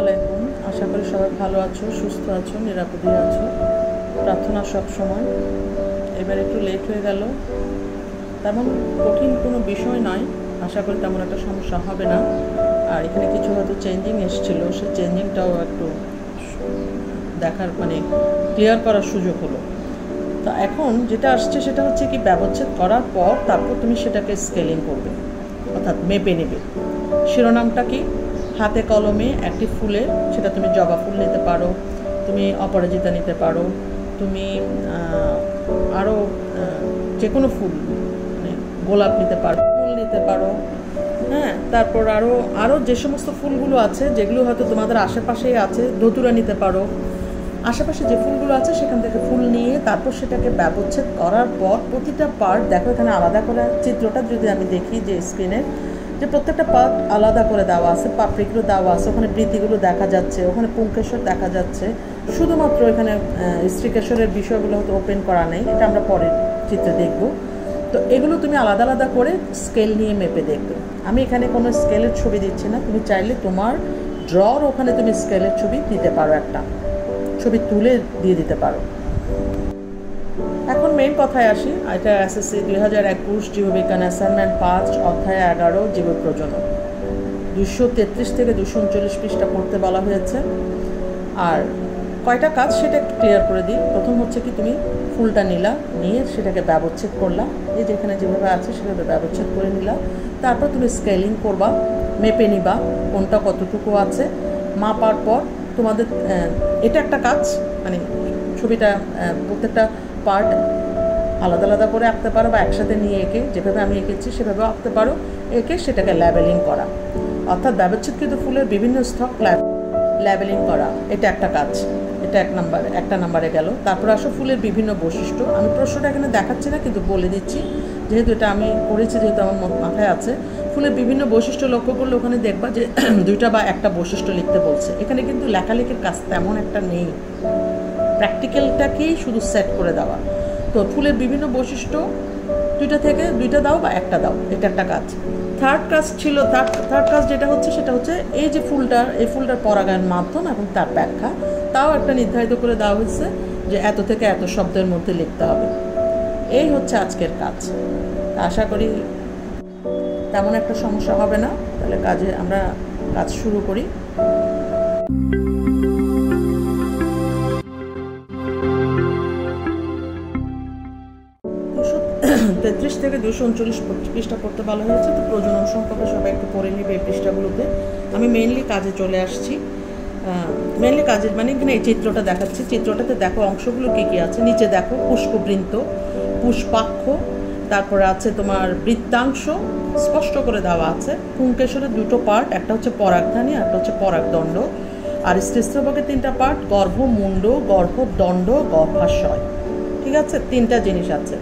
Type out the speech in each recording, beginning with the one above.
আলাইকুম আশা করি সবাই ভালো আছো, সুস্থ আছো, নিরাপদে আছো। প্রার্থনা সব সময়। এবার একটু লেট হয়ে গেল। তেমন কঠিন কোনো বিষয় নয়। আশা করি তেমন একটা সমস্যা হবে না। আর এখানে কিছু হয়তো চেঞ্জিং এসেছিল, সেই চেঞ্জিংটাও একটু দেখার মানে ক্লিয়ার করার সুযোগ হলো। তা এখন যেটা আসছে সেটা হচ্ছে কি, ব্যবচ্ছেদ করার পর তারপর তুমি সেটাকে স্কেলিং করবে। অর্থাৎ মেপে নেবে। শিরোনামটা কি? হাতে কলমে একটি ফুলে সেটা তুমি জবা ফুল নিতে পারো, তুমি অপরাজিতা নিতে পারো, তুমি আরও যে কোনো ফুল মানে গোলাপ নিতে পারো, ফুল নিতে পারো হ্যাঁ? তারপর আরও আরও যে সমস্ত ফুলগুলো আছে, যেগুলো হয়তো তোমাদের আশেপাশেই আছে, ধতুরা নিতে পারো। আশেপাশে যে ফুলগুলো আছে, সেখান থেকে ফুল নিয়ে তারপর সেটাকে ব্যবচ্ছেদ করার পর প্রতিটা পার্ট দেখো এখানে আলাদা করে চিত্রটা যদি আমি দেখি যে স্ক্রিনে যে প্রত্যেকটা পার্ট আলাদা করে দেওয়া আছে, পাপড়িগুলো দেওয়া আছে, ওখানে বৃত্তিগুলো দেখা যাচ্ছে, ওখানে পুঙ্কেশ্বর দেখা যাচ্ছে। শুধুমাত্র এখানে স্ত্রীকেশ্বরের বিষয়গুলো হয়তো ওপেন করা নেই, এটা আমরা পরের চিত্রে দেখব। তো এগুলো তুমি আলাদা আলাদা করে স্কেল নিয়ে মেপে দেখবে। আমি এখানে কোনো স্কেলের ছবি দিচ্ছি না, তুমি চাইলে তোমার ড্রর ওখানে তুমি স্কেলের ছবি দিতে পারো একটা। ছবি তুলে দিয়ে দিতে পারো। মেন কথায় আসি, এটা এসএসসি দুই হাজার একুশ জীববিজ্ঞান অ্যাসাইনমেন্ট পাঁচ, অধ্যায় এগারো জীব প্রজনন দুশো তেত্রিশ থেকে দুশো উনচল্লিশ পৃষ্ঠা পড়তে বলা হয়েছে। আর কয়টা কাজ সেটা একটু ক্লিয়ার করে দিই। প্রথম হচ্ছে কি, তুমি ফুলটা নিলা, নিয়ে সেটাকে ব্যবচ্ছেদ করলা। এই যেখানে যেভাবে আছে, সেভাবে ব্যবচ্ছেদ করে নিলা। তারপর তুমি স্কেলিং করবা, মেপে নিবা, কোনটা কতটুকু আছে। মাপার পর তোমাদের এটা একটা কাজ মানে ছবিটা প্রত্যেকটা পার্ট আলাদা আলাদা করে আঁকতে পারো বা একসাথে নিয়ে এঁকে যেভাবে আমি এঁকেছি সেভাবে আঁকতে পারো। এঁকে সেটাকে ল্যাবেলিং করা। অর্থাৎ ব্যবচ্ছেদকৃত ফুলের বিভিন্ন স্তক ল্যাবেলিং করা। এটা একটা কাজ। এটা এক নাম্বার, একটা নাম্বারে গেল। তারপর আসো ফুলের বিভিন্ন বৈশিষ্ট্য। আমি প্রশ্নটা এখানে দেখাচ্ছি না, কিন্তু বলে দিচ্ছি। যেহেতু এটা আমি করেছি, যেহেতু আমার মাথায় আছে, ফুলের বিভিন্ন বৈশিষ্ট্য লক্ষ্য করলে ওখানে দেখবা যে দুইটা বা একটা বৈশিষ্ট্য লিখতে বলছে। এখানে কিন্তু লেখালেখির কাজ তেমন একটা নেই। প্র্যাকটিক্যালটাকেই শুধু সেট করে দেওয়া। তো ফুলের বিভিন্ন বৈশিষ্ট্য, দুইটা থেকে দুইটা দাও বা একটা দাও, এটা একটা কাজ। থার্ড কাজ ছিল থার্ড থার্ড কাজ যেটা হচ্ছে সেটা হচ্ছে এই যে ফুলটার, এই ফুলটার পরাগায়ন মাধ্যম এবং তার ব্যাখ্যা, তাও একটা নির্ধারিত করে দেওয়া হয়েছে যে এত থেকে এত শব্দের মধ্যে লিখতে হবে। এই হচ্ছে আজকের কাজ। আশা করি তেমন একটা সমস্যা হবে না। তাহলে কাজে আমরা কাজ শুরু করি। থেকে দুশো উনচল্লিশ পৃষ্ঠা পড়তে ভালো হয়েছে, তো প্রজনন সম্পর্কে সবাই একটু পড়ে নেবে এই পৃষ্ঠাগুলোতে। আমি মেনলি কাজে চলে আসছি। মেনলি কাজের মানে এখানে এই চিত্রটা দেখাচ্ছি। চিত্রটাতে দেখো অংশগুলো কী কী আছে। নিচে দেখো পুষ্পবৃন্ত পুষ্পাক্ষ, তারপরে আছে তোমার বৃত্তাংশ, স্পষ্ট করে দেওয়া আছে। পুঙ্কেশ্বরের দুটো পার্ট একটা হচ্ছে পরাগধানী একটা হচ্ছে পরাগদণ্ড। আর স্ত্রীস্ত্রবকের তিনটা পার্ট গর্ভমুণ্ড, গর্ভদণ্ড, গর্ভাশয়। ঠিক আছে? তিনটা জিনিস আছে।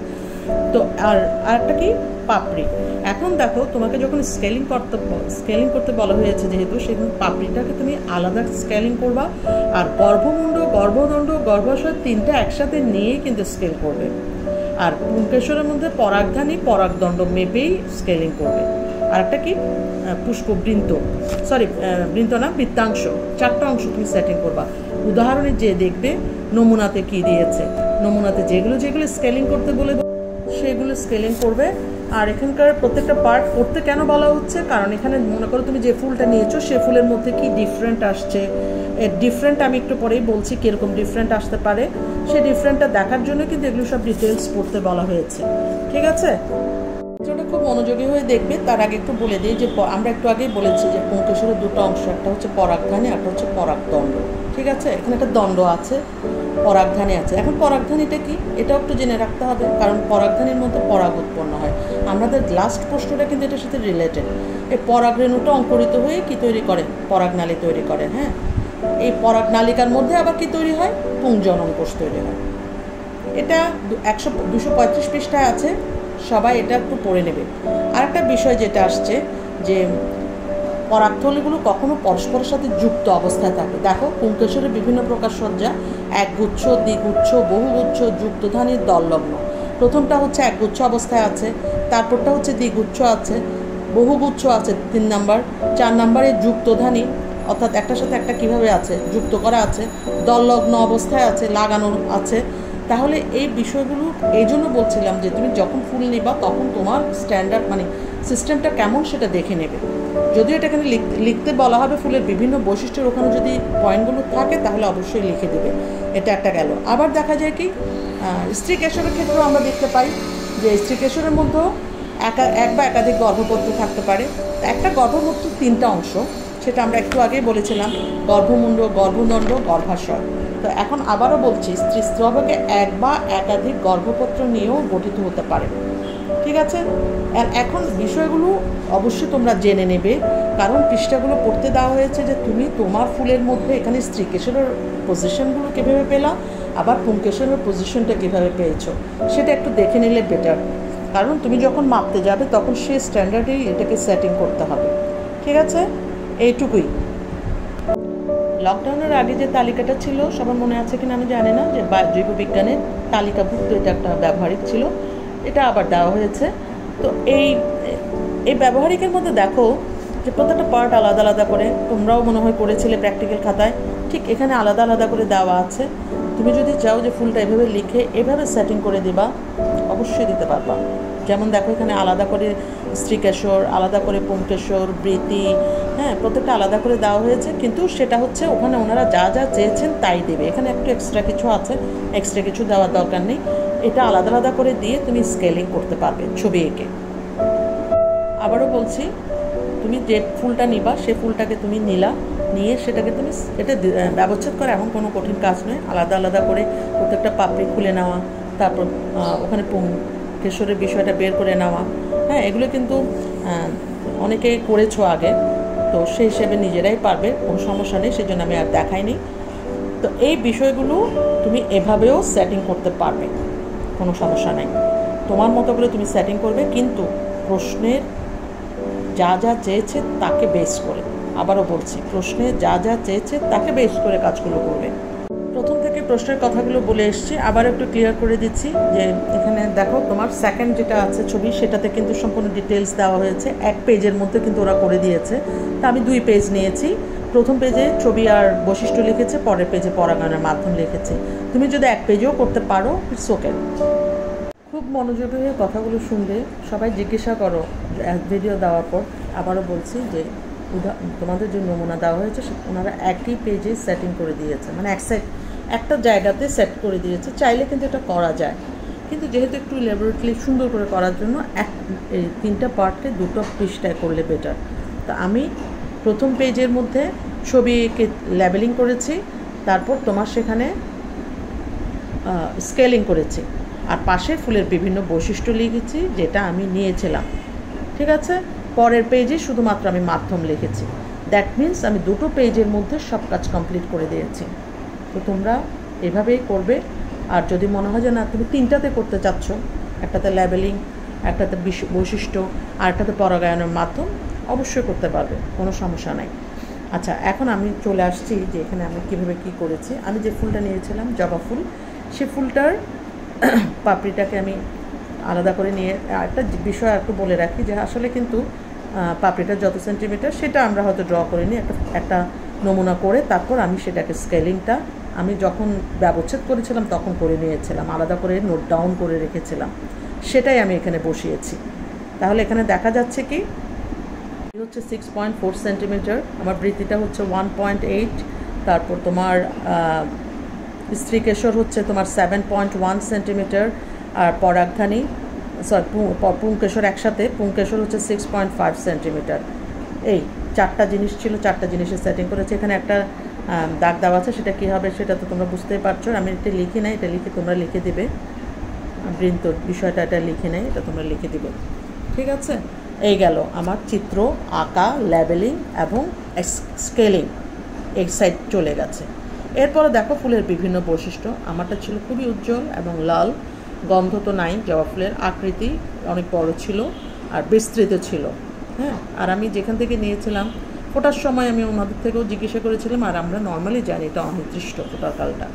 তো আর আরেকটা কি? পাপড়ি। এখন দেখো, তোমাকে যখন স্কেলিং করতে স্কেলিং করতে বলা হয়েছে যেহেতু, সেখানে পাপড়িটাকে তুমি আলাদা স্কেলিং করবা। আর গর্ভমুণ্ড, গর্ভদণ্ড, গর্ভাশয় তিনটা একসাথে নিয়ে কিন্তু স্কেল করবে। আর পুঙ্কেশ্বরের মধ্যে পরাগধানী, পরাগদণ্ড মেপেই স্কেলিং করবে। আর একটা কি? পুষ্পবৃন্ত সরি বৃন্ত। না, বৃত্তাংশ। চারটা অংশ তুমি সেটিং করবা। উদাহরণে যে দেখবে, নমুনাতে কি দিয়েছে? নমুনাতে যেগুলো যেগুলো স্কেলিং করতে বলে সেগুলো স্কেলিং করবে। আর এখানকার প্রত্যেকটা পার্ট করতে কেন বলা হচ্ছে? কারণ এখানে মনে করো তুমি যে ফুলটা নিয়েছো, সে ফুলের মধ্যে কি ডিফারেন্ট আসছে? ডিফারেন্ট আমি একটু পরেই বলছি কীরকম ডিফারেন্ট আসতে পারে। সে ডিফারেন্টটা দেখার জন্য কিন্তু এগুলো সব ডিটেলস পড়তে বলা হয়েছে। ঠিক আছে? যেটা খুব মনোযোগী হয়ে দেখবে। তার আগে একটু বলে দিই যে আমরা একটু আগেই বলেছি যে পুঙ্কেশ্বরের দুটো অংশ, একটা হচ্ছে পরাগধানী একটা হচ্ছে পরাগদণ্ড। ঠিক আছে? এখানে একটা দণ্ড আছে। পরাগধানী আছে। এখন পরাগধানীটা কি? এটাও একটু জেনে রাখতে হবে, কারণ পরাগধানীর মধ্যে পরাগ উৎপন্ন হয় আমাদের লাস্ট প্রশ্নটা কিন্তু এটার সাথে রিলেটেড এই পরাগরেণুটা অঙ্কুরিত হয়ে কি তৈরি করে? পরাগনালী তৈরি করে হ্যাঁ? এই পরাগ নালিকার মধ্যে আবার কি তৈরি হয়? পুংজনন কোষ তৈরি হয়। এটা একশো দুশো পঁয়ত্রিশ পৃষ্ঠায় আছে, সবাই এটা একটু পড়ে নেবে। আর একটা বিষয় যেটা আসছে, যে পরাগথলিগুলো কখনো পরস্পরের সাথে যুক্ত অবস্থায় থাকে দেখো পুঙ্কেশ্বরের বিভিন্ন প্রকার সজ্জা একগুচ্ছ, দ্বিগুচ্ছ, বহুগুচ্ছ যুক্তধানীর দললগ্ন। প্রথমটা হচ্ছে একগুচ্ছ অবস্থায় আছে, তারপরটা হচ্ছে দ্বিগুচ্ছ আছে, বহুগুচ্ছ আছে, তিন নাম্বার। চার নাম্বারে যুক্তধানী, অর্থাৎ একটার সাথে একটা কীভাবে আছে, যুক্ত করা আছে, দললগ্ন অবস্থায় আছে, লাগানো আছে। তাহলে এই বিষয়গুলো, এই জন্য বলছিলাম যে তুমি যখন ফুল নিবা, তখন তোমার স্ট্যান্ডার্ড মানে সিস্টেমটা কেমন সেটা দেখে নেবে। যদিও এটা এখানে লিখতে বলা হবে ফুলের বিভিন্ন বৈশিষ্ট্যের ওখানে যদি পয়েন্টগুলো থাকে, তাহলে অবশ্যই লিখে দেবে। এটা একটা গেল। আবার দেখা যায় কি স্ত্রী কেশরের ক্ষেত্রেও আমরা দেখতে পাই যে স্ত্রী কেশরের মধ্যেও একা, এক বা একাধিক গর্ভপত্র থাকতে পারে। একটা গর্ভপত্র তিনটা অংশ, সেটা আমরা একটু আগেই বলেছিলাম, গর্ভমুণ্ড, গর্ভদণ্ড, গর্ভাশয়। তো এখন আবারও বলছি, স্ত্রী স্ত্রভাগে এক বা একাধিক গর্ভপত্র নিয়েও গঠিত হতে পারে। ঠিক আছে আর এখন বিষয়গুলো অবশ্যই তোমরা জেনে নেবে। কারণ পৃষ্ঠাগুলো পড়তে দেওয়া হয়েছে যে তুমি তোমার ফুলের মধ্যে এখানে স্ত্রীকেশরের পজিশনগুলো কীভাবে পেলা, আবার পুংকেশরের পজিশনটা কীভাবে পেয়েছ, সেটা একটু দেখে নিলে বেটার কারণ তুমি যখন মাপতে যাবে, তখন সে স্ট্যান্ডার্ডেই এটাকে সেটিং করতে হবে। ঠিক আছে? এইটুকুই। লকডাউনের আগে যে তালিকাটা ছিল, সবার মনে আছে কিনা আমি জানি না, যে জৈব বিজ্ঞানের তালিকাভুক্ত এটা একটা ব্যবহারিক ছিল। এটা আবার দেওয়া হয়েছে। তো এই এই ব্যবহারিকের মধ্যে দেখো যে প্রত্যেকটা পার্ট আলাদা আলাদা করে, তোমরাও মনে হয় করেছিলে প্র্যাকটিক্যাল খাতায়। ঠিক এখানে আলাদা আলাদা করে দেওয়া আছে। তুমি যদি চাও যে ফুলটা এভাবে লিখে, এভাবে সেটিং করে দেবা, অবশ্যই দিতে পারবা। যেমন দেখো এখানে আলাদা করে স্ত্রীকেশর আলাদা করে পুমকেশর বৃতি হ্যাঁ প্রত্যেকটা আলাদা করে দেওয়া হয়েছে। কিন্তু সেটা হচ্ছে ওখানে ওনারা যা যা চেয়েছেন তাই দেবে। এখানে একটু এক্সট্রা কিছু আছে এক্সট্রা কিছু দেওয়ার দরকার নেই। এটা আলাদা আলাদা করে দিয়ে তুমি স্কেলিং করতে পারবে ছবি এঁকে। আবারও বলছি, তুমি যে ফুলটা নিবা, সে ফুলটাকে তুমি নিলা নিয়ে সেটাকে তুমি এটা ব্যবচ্ছেদ করা এমন কোনো কঠিন কাজ নয়। আলাদা আলাদা করে প্রত্যেকটা পাপড়ি খুলে নেওয়া, তারপর ওখানে কেশরের বিষয়টা বের করে নেওয়া। হ্যাঁ এগুলো কিন্তু অনেকে করেছ আগে, তো সেই হিসেবে নিজেরাই পারবে, কোনো সমস্যা নেই, সেজন্য আমি আর দেখাইনি। তো এই বিষয়গুলো তুমি এভাবেও সেটিং করতে পারবে। কোনো সমস্যা নেই। তোমার মতো করে তুমি সেটিং করবে, কিন্তু প্রশ্নের যা যা চেয়েছে তাকে বেস করে। আবারও বলছি প্রশ্নে যা যা চেয়েছে তাকে বেস করে কাজগুলো করবে। প্রথম থেকে প্রশ্নের কথাগুলো বলে এসছি, আবার একটু ক্লিয়ার করে দিচ্ছি যে এখানে দেখো তোমার সেকেন্ড যেটা আছে ছবি, সেটাতে কিন্তু সম্পূর্ণ ডিটেলস দেওয়া হয়েছে। এক পেজের মধ্যে কিন্তু ওরা করে দিয়েছে। তা আমি দুই পেজ নিয়েছি। প্রথম পেজে ছবি আর বৈশিষ্ট্য লিখেছে, পরের পেজে পরাগায়নের মাধ্যম লিখেছে। তুমি যদি এক পেজেও করতে পারো ইটস ওকে খুব মনোযোগী হয়ে কথাগুলো শুনলে সবাই জিজ্ঞাসা করো, এক ভিডিও দেওয়ার পর আবারও বলছি যে তোমাদের যে নমুনা দেওয়া হয়েছে ওনারা একই পেজে সেটিং করে দিয়েছে। মানে এক সাইড একটা জায়গাতে সেট করে দিয়েছে। চাইলে কিন্তু এটা করা যায়। কিন্তু যেহেতু একটু ল্যাবরেটরি সুন্দর করে করার জন্য, এক, এই তিনটা পার্টকে দুটো পৃষ্ঠায় করলে বেটার তা আমি প্রথম পেজের মধ্যে ছবি এঁকে লেবেলিং করেছি, তারপর তোমার সেখানে স্কেলিং করেছি। আর পাশে ফুলের বিভিন্ন বৈশিষ্ট্য লিখেছি, যেটা আমি নিয়েছিলাম। ঠিক আছে? পরের পেজে শুধুমাত্র আমি মাধ্যম লিখেছি। দ্যাট মিন্স আমি দুটো পেজের মধ্যে সব কাজ কমপ্লিট করে দিয়েছি। তো তোমরা এভাবেই করবে। আর যদি মনে হয় যে না, তুমি তিনটাতে করতে চাচ্ছ, একটাতে লেবেলিং একটাতে বৈশিষ্ট্য, আর একটাতে পরাগায়নের মাধ্যম অবশ্যই করতে পারবে, কোনো সমস্যা নাই। আচ্ছা এখন আমি চলে আসছি যে এখানে আমি কীভাবে কী করেছি। আমি যে ফুলটা নিয়েছিলাম, জবা ফুল, সে ফুলটার পাপড়িটাকে আমি আলাদা করে নিয়ে একটা বিষয় একটু বলে রাখি যে আসলে কিন্তু পাপড়িটা যত সেন্টিমিটার সেটা আমরা হয়তো ড্র করে নিই একটা একটা নমুনা করে তারপর আমি সেটাকে স্কেলিংটা আমি যখন ব্যবচ্ছেদ করেছিলাম তখন করে নিয়েছিলাম, আলাদা করে নোট ডাউন করে রেখেছিলাম। সেটাই আমি এখানে বসিয়েছি। তাহলে এখানে দেখা যাচ্ছে কি হচ্ছে সিক্স পয়েন্ট ফোর সেন্টিমিটার আমার বৃত্তিটা হচ্ছে ওয়ান পয়েন্ট এইট তারপর তোমার স্ত্রীকেশর হচ্ছে তোমার সেভেন পয়েন্ট ওয়ান সেন্টিমিটার আর পরাগধানী সরি পুংকেশর একসাথে পুংকেশর হচ্ছে সিক্স পয়েন্ট ফাইভ সেন্টিমিটার এই চারটা জিনিস ছিল, চারটা জিনিসের সেটিং করেছে। এখানে একটা দাগ দেওয়া আছে, সেটা কী হবে সেটা তো তোমরা বুঝতেই পারছ। আমি এটা লিখি নাই, এটা লিখে তোমরা লিখে দিবে। বৃন্ত বিষয়টা এটা লিখে নেই, এটা তোমরা লিখে দিবে। ঠিক আছে? এই গেল আমার চিত্র, আঁকা লেবেলিং এবং স্কেলিং এই সাইড চলে গেছে। এরপরে দেখো ফুলের বিভিন্ন বৈশিষ্ট্য। আমারটা ছিল খুবই উজ্জ্বল এবং লাল। গন্ধ তো নাই, জবা ফুলের আকৃতি অনেক বড় ছিল আর বিস্তৃত ছিল। হ্যাঁ আর আমি যেখান থেকে নিয়েছিলাম, ফোটার সময় আমি ওনাদের থেকেও জিজ্ঞাসা করেছিলাম, আর আমরা নর্মালি জানি এটা অনির্দিষ্ট ফোটার কালটা।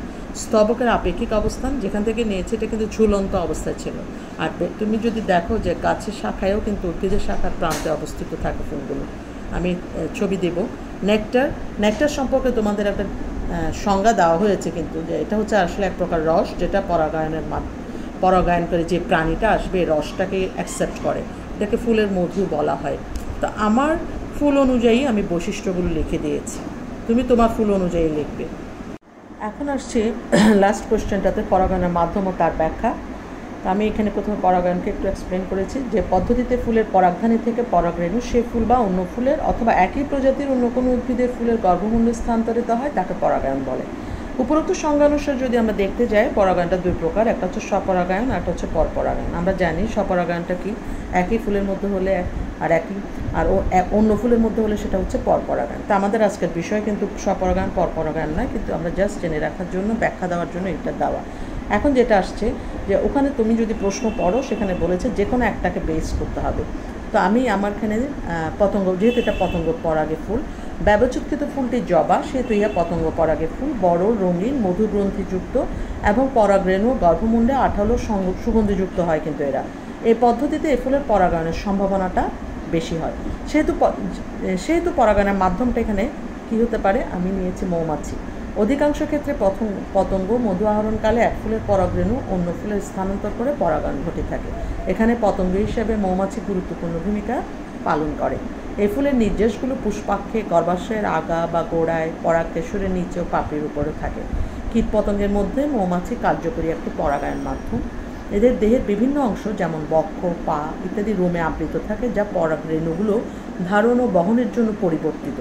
স্তবকের আপেক্ষিক অবস্থান, যেখান থেকে নিয়েছে এটা কিন্তু ঝুলন্ত অবস্থায় ছিল। আর তুমি যদি দেখো যে গাছের শাখায়ও কিন্তু উদ্ভিদের শাখার প্রান্তে অবস্থিত থাকে ফুলগুলো। আমি ছবি দেব। নেকটার নেকটার সম্পর্কে তোমাদের একটা সংজ্ঞা দেওয়া হয়েছে কিন্তু যে এটা হচ্ছে আসলে এক প্রকার রস যেটা পরাগায়নের মাধ্যমে পরাগায়ন করে যে প্রাণীটা আসবে রসটাকে অ্যাকসেপ্ট করে। এটাকে ফুলের মধু বলা হয়। তো আমার ফুল অনুযায়ী আমি বৈশিষ্ট্যগুলো লিখে দিয়েছি। তুমি তোমার ফুল অনুযায়ী লিখবে। এখন আসছে লাস্ট কোয়েশ্চেনটাতে পরাগায়নের মাধ্যম ও তার ব্যাখ্যা। তো আমি এখানে প্রথমে পরাগায়নকে একটু এক্সপ্লেন করেছি। যে পদ্ধতিতে ফুলের পরাগধানী থেকে পরাগরেণু, সে ফুল বা অন্য ফুলের অথবা একই প্রজাতির অন্য কোনো উদ্ভিদের ফুলের গর্ভমূল্যে স্থানান্তরিত হয়, তাকে পরাগায়ন বলে। উপরোক্ত সংজ্ঞানুসার যদি আমরা দেখতে যাই, পরাগায়নটা দুই প্রকার, একটা হচ্ছে স্বপরাগায়ন আর একটা হচ্ছে পরপরাগায়ন। আমরা জানি স্বপরাগায়নটা কি? একই ফুলের মধ্যে হলে আর একই, আর অন্য ফুলের মধ্যে হলে সেটা হচ্ছে পরপরাগায়ন। তো আমাদের আজকের বিষয়, কিন্তু স্বপরাগায়ন পরপরাগায়ন নয়, কিন্তু আমরা জাস্ট জেনে রাখার জন্য, ব্যাখ্যা দেওয়ার জন্য এটা দেওয়া। এখন যেটা আসছে, যে ওখানে তুমি যদি প্রশ্ন পড়ো, সেখানে বলেছে যে কোনো একটাকে বেস করতে হবে। তো আমি আমারখানে পতঙ্গ, যেহেতু এটা পতঙ্গ পরাগে ফুল ব্যবচ্যুৎকৃত ফুলটি জবা সেহেতু ইহা পতঙ্গ পরাগের ফুল, বড়, রঙিন মধুগ্রন্থিযুক্ত এবং পরাগরেণু, গর্ভমুণ্ডে আঠালো সুগন্ধিযুক্ত হয় কিন্তু এরা। এই পদ্ধতিতে এ ফুলের পরাগায়নের সম্ভাবনাটা বেশি হয়। সেহেতু সেহেতু পরাগায়নের মাধ্যমটা এখানে কী হতে পারে? আমি নিয়েছি মৌমাছি। অধিকাংশ ক্ষেত্রে পতঙ্গ মধু আহরণকালে এক ফুলের পরাগরেণু অন্য ফুলের স্থানান্তর করে পরাগায়ন ঘটে থাকে। এখানে পতঙ্গ হিসেবে মৌমাছি গুরুত্বপূর্ণ ভূমিকা পালন করে। এই ফুলের নির্দেশগুলো পুষ্পাক্ষে গর্ভাশয়ের আগা বা গোড়ায় পরাগ কেশরের নিচে ও পাপড়ির উপরে থাকে। কীটপতঙ্গের মধ্যে মৌমাছি কার্যকরী একটি পরাগায়ন মাধ্যম। এদের দেহের বিভিন্ন অংশ যেমন বক্ষ, পা ইত্যাদি রোমে আবৃত থাকে যা পরাগ রেণুগুলো ধারণ ও বহনের জন্য পরিবর্তিত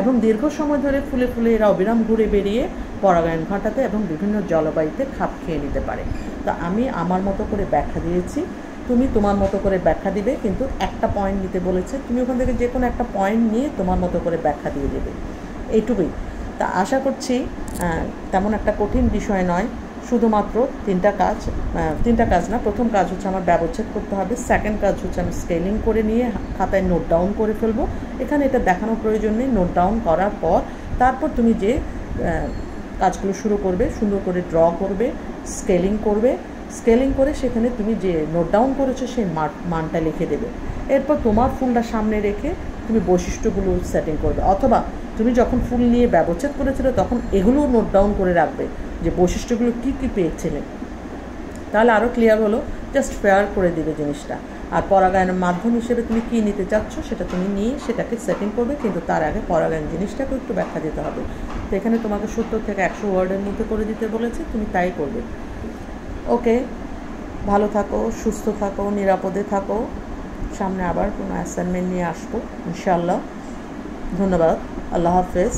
এবং দীর্ঘ সময় ধরে ফুলে ফুলে এরা অবিরাম ঘুরে বেরিয়ে পরাগায়ন ঘটাতে এবং বিভিন্ন জলবায়ুতে খাপ খেয়ে নিতে পারে। তো আমি আমার মতো করে ব্যাখ্যা দিয়েছি। তুমি তোমার মতো করে ব্যাখ্যা দিবে, কিন্তু একটা পয়েন্ট নিতে বলেছে। তুমি ওখান থেকে যে কোনো একটা পয়েন্ট নিয়ে তোমার মতো করে ব্যাখ্যা দিয়ে দেবে। এইটুকুই। তা আশা করছি তেমন একটা কঠিন বিষয় নয়। শুধুমাত্র তিনটা কাজ তিনটা কাজ না, প্রথম কাজ হচ্ছে আমার ব্যবচ্ছেদ করতে হবে। সেকেন্ড কাজ হচ্ছে আমি স্কেলিং করে নিয়ে খাতায় নোট ডাউন করে ফেলব। এখানে এটা দেখানোর প্রয়োজন নেই নোট ডাউন করার পর তারপর তুমি যে কাজগুলো শুরু করবে, সুন্দর করে ড্র করবে স্কেলিং করবে স্কেলিং করে সেখানে তুমি যে নোট ডাউন করেছ সেই মানটা লিখে দেবে। এরপর তোমার ফুলটা সামনে রেখে তুমি বৈশিষ্ট্যগুলো সেটিং করবে। অথবা তুমি যখন ফুল নিয়ে ব্যবচ্ছেদ করেছিলে তখন এগুলোও নোট ডাউন করে রাখবে যে বৈশিষ্ট্যগুলো কী কী পেয়েছিলে। তাহলে আরও ক্লিয়ার হলো জাস্ট ফেয়ার করে দিবে জিনিসটা। আর পরাগায়নের মাধ্যম হিসেবে তুমি কী নিতে চাচ্ছ সেটা তুমি নিয়ে সেটাকে সেটিং করবে, কিন্তু তার আগে পরাগায়ন জিনিসটাকে একটু ব্যাখ্যা দিতে হবে। তো এখানে তোমাকে সত্তর থেকে একশো ওয়ার্ডের মধ্যে করে দিতে বলেছে, তুমি তাই করবে। ওকে, ভালো থাকো, সুস্থ থাকো, নিরাপদে থাকো। সামনে আবার কোনো অ্যাসাইনমেন্ট নিয়ে আসব ইনশাল্লাহ ধন্যবাদ, আল্লাহ হাফেজ।